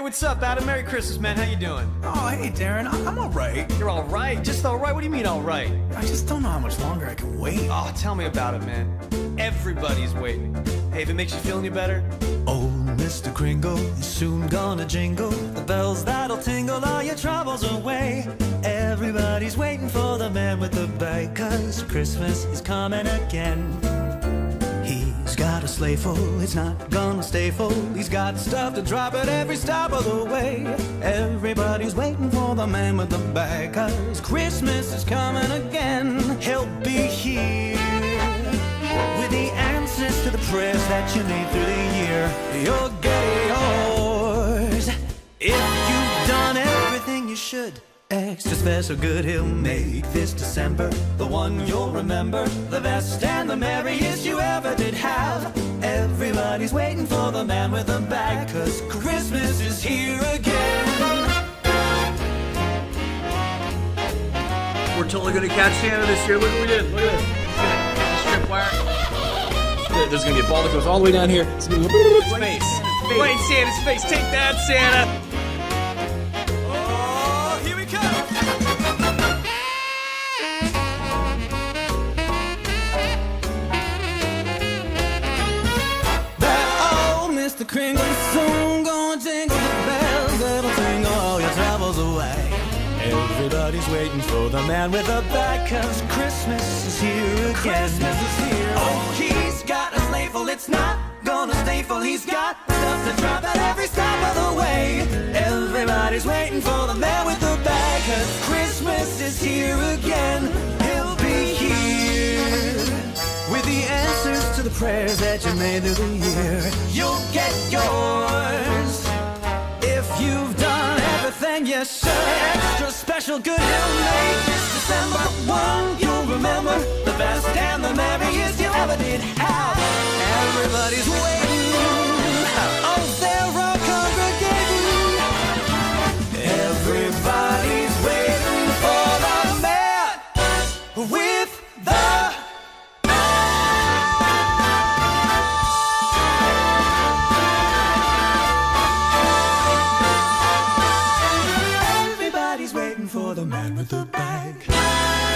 Hey, what's up, Adam? Merry Christmas, man. How you doing? Oh, hey, Darren. I- I'm all right. You're all right. Just all right. What do you mean, all right? I just don't know how much longer I can wait. Oh, tell me about it, man. Everybody's waiting. Hey, if it makes you feel any better, Oh, Mr. Kringle is soon gonna jingle the bells that'll tingle all your troubles away. Everybody's waiting for the man with the bag, cause Christmas is coming again. Got a sleigh full, it's not gonna stay full. He's got stuff to drop at every stop of the way. Everybody's waiting for the man with the bag, cause Christmas is coming again. He'll be here with the answers to the prayers that you made through the year. You'll get yours Extra special good he'll make this December the one you'll remember, the best and the merriest you ever did have. Everybody's waiting for the man with the bag, cause Christmas is here again. We're totally gonna catch Santa this year. Look what we did. Look at this. Strip wire. There's gonna be a ball that goes all the way down here. It's gonna be. Right in Santa's face. Take that, Santa. Soon gonna jingle the bells that'll tingle all your troubles away. Everybody's waiting for the man with the bag, cause Christmas is here again. Christmas is here. Oh, he's got a sleigh full, it's not gonna stay full. He's got stuff to drop at every stop of the way. Everybody's waiting for the man with the bag, cause Christmas is here again. He'll be here. With the answers to the prayers made through the year, you'll get yours. If you've done everything you should, extra special good he'll make December one. You'll remember back.